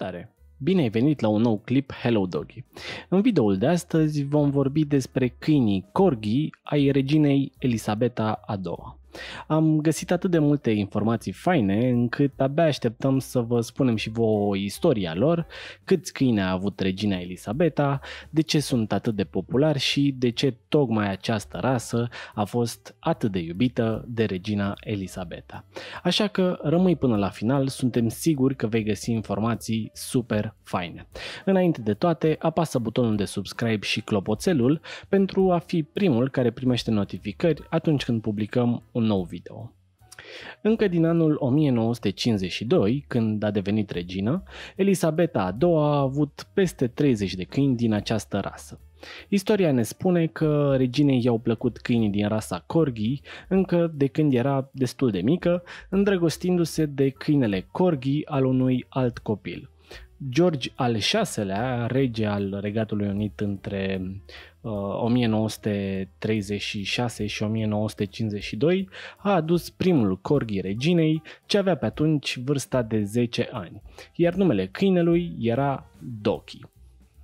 Salutare! Bine ai venit la un nou clip Hello Doggy. În videoul de astăzi vom vorbi despre câinii corgi ai reginei Elisabeta a II. Am găsit atât de multe informații faine încât abia așteptăm să vă spunem și vouă istoria lor, câți câini a avut regina Elisabeta, de ce sunt atât de populari și de ce tocmai această rasă a fost atât de iubită de regina Elisabeta. Așa că rămâi până la final, suntem siguri că vei găsi informații super faine. Înainte de toate, apasă butonul de subscribe și clopoțelul pentru a fi primul care primește notificări atunci când publicăm un nou video. Încă din anul 1952, când a devenit regină, Elisabeta a II a avut peste 30 de câini din această rasă. Istoria ne spune că reginei i-au plăcut câinii din rasa Corgi încă de când era destul de mică, îndrăgostindu-se de câinele Corgi al unui alt copil. George al VI-lea, rege al Regatului Unit între uh, 1936 și 1952, a adus primul corgi reginei, ce avea pe atunci vârsta de 10 ani, iar numele câinelui era Doki.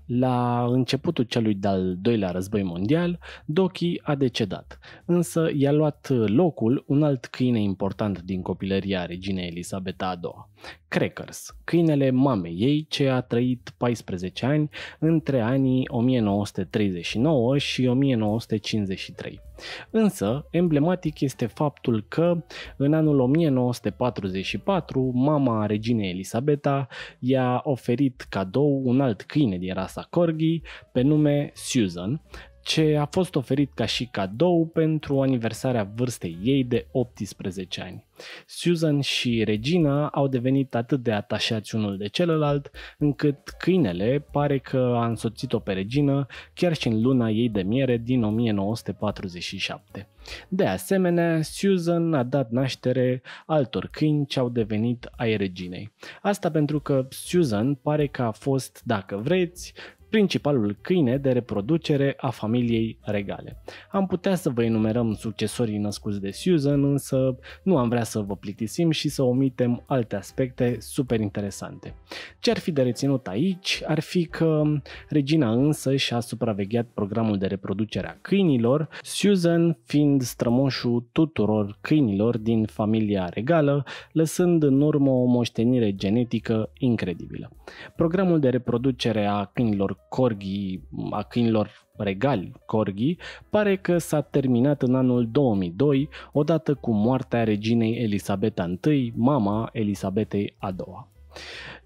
La începutul celui de-al doilea război mondial, Doki a decedat, însă i-a luat locul un alt câine important din copilăria reginei Elisabeta a II, Crackers, câinele mamei ei ce a trăit 14 ani între anii 1939 și 1953. Însă, emblematic este faptul că în anul 1944 mama reginei Elisabeta i-a oferit cadou un alt câine din rasa Corgi pe nume Susan, ce a fost oferit ca și cadou pentru aniversarea vârstei ei de 18 ani. Susan și Regina au devenit atât de atașați unul de celălalt, încât câinele pare că a însoțit-o pe Regină chiar și în luna ei de miere din 1947. De asemenea, Susan a dat naștere altor câini ce au devenit ai reginei. Asta pentru că Susan pare că a fost, dacă vreți, principalul câine de reproducere a familiei regale. Am putea să vă enumerăm succesorii născuți de Susan, însă nu am vrea să vă plictisim și să omitem alte aspecte super interesante. Ce ar fi de reținut aici ar fi că regina însă și-a supravegheat programul de reproducere a câinilor, Susan fiind strămoșul tuturor câinilor din familia regală, lăsând în urmă o moștenire genetică incredibilă. Programul de reproducere a câinilor corgi, a câinilor regali corgi, pare că s-a terminat în anul 2002, odată cu moartea reginei Elisabeta I, mama Elisabetei a II.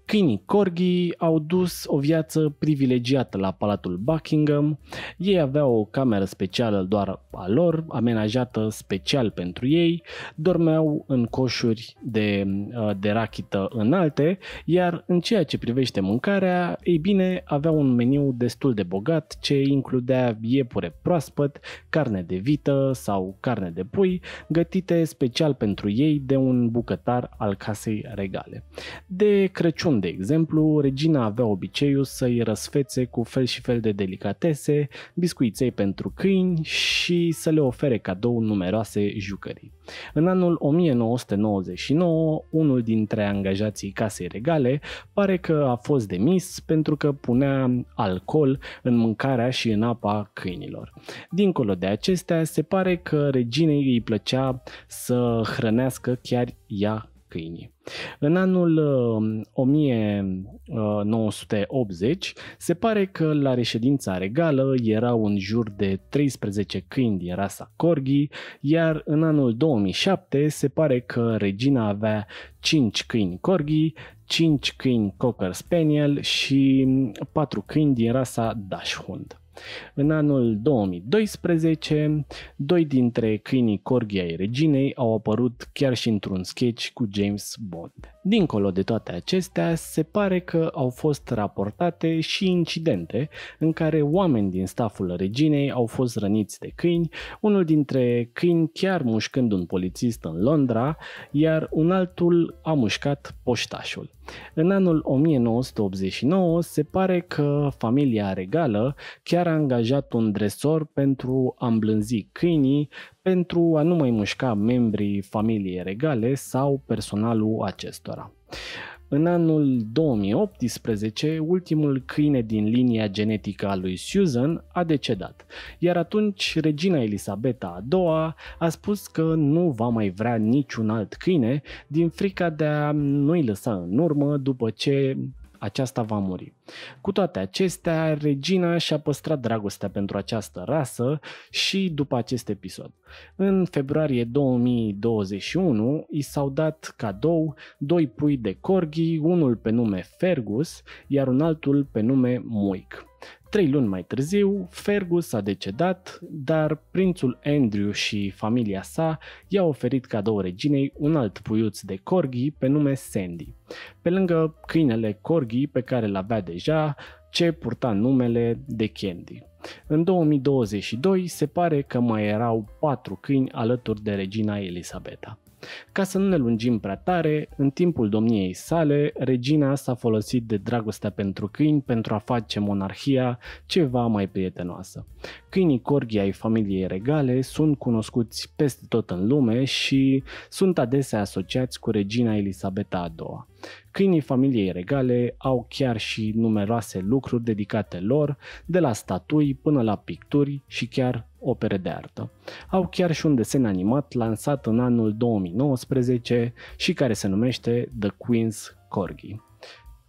Câinii corgi au dus o viață privilegiată la Palatul Buckingham. Ei aveau o cameră specială doar a lor, amenajată special pentru ei, dormeau în coșuri de, uh, de rachită înalte, iar în ceea ce privește mâncarea, ei bine, aveau un meniu destul de bogat ce includea iepure proaspăt, carne de vită sau carne de pui, gătite special pentru ei de un bucătar al casei regale. De Crăciun de exemplu, regina avea obiceiul să-i răsfețe cu fel și fel de delicatese, biscuiței pentru câini și să le ofere cadou numeroase jucării. În anul 1999, unul dintre angajații casei regale pare că a fost demis pentru că punea alcool în mâncarea și în apa câinilor. Dincolo de acestea, se pare că reginei îi plăcea să hrănească chiar ea câinii. În anul 1980 uh, se pare că la reședința regală erau în jur de 13 câini din rasa Corgi, iar în anul 2007 se pare că regina avea 5 câini Corgi, 5 câini Cocker Spaniel și 4 câini din rasa Dachshund. În anul 2012, doi dintre câinii corgi ai reginei au apărut chiar și într-un sketch cu James Bond. Dincolo de toate acestea, se pare că au fost raportate și incidente în care oameni din staful reginei au fost răniți de câini, unul dintre câini chiar mușcând un polițist în Londra, iar un altul a mușcat poștașul. În anul 1989 se pare că familia regală chiar a angajat un dresor pentru a îmblânzi câinii pentru a nu mai mușca membrii familiei regale sau personalul acestora. În anul 2018, ultimul câine din linia genetică a lui Susan a decedat, iar atunci regina Elisabeta a II a spus că nu va mai vrea niciun alt câine din frica de a nu-i lăsa în urmă după ce aceasta va muri. Cu toate acestea, regina și-a păstrat dragostea pentru această rasă și după acest episod. În februarie 2021 și s-au dat cadou doi pui de corgi, unul pe nume Fergus, iar un altul pe nume Muic. Trei luni mai târziu, Fergus a decedat, dar prințul Andrew și familia sa i-au oferit cadou reginei un alt puiuț de corgi pe nume Sandy, pe lângă câinele corgi pe care l-avea deja, ce purta numele de Candy. În 2022 se pare că mai erau patru câini alături de regina Elisabeta. Ca să nu ne lungim prea tare, în timpul domniei sale, regina s-a folosit de dragostea pentru câini pentru a face monarhia ceva mai prietenoasă. Câinii corgi ai familiei regale sunt cunoscuți peste tot în lume și sunt adesea asociați cu regina Elisabeta a II. Câinii familiei regale au chiar și numeroase lucruri dedicate lor, de la statui până la picturi și chiar opere de artă. Au chiar și un desen animat lansat în anul 2019 și care se numește The Queen's Corgi.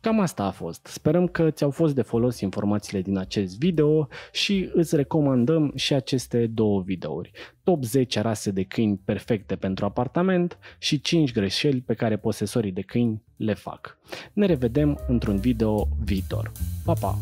Cam asta a fost. Sperăm că ți-au fost de folos informațiile din acest video și îți recomandăm și aceste două videouri. Top 10 rase de câini perfecte pentru apartament și 5 greșeli pe care posesorii de câini le fac. Ne revedem într-un video viitor. Pa, pa!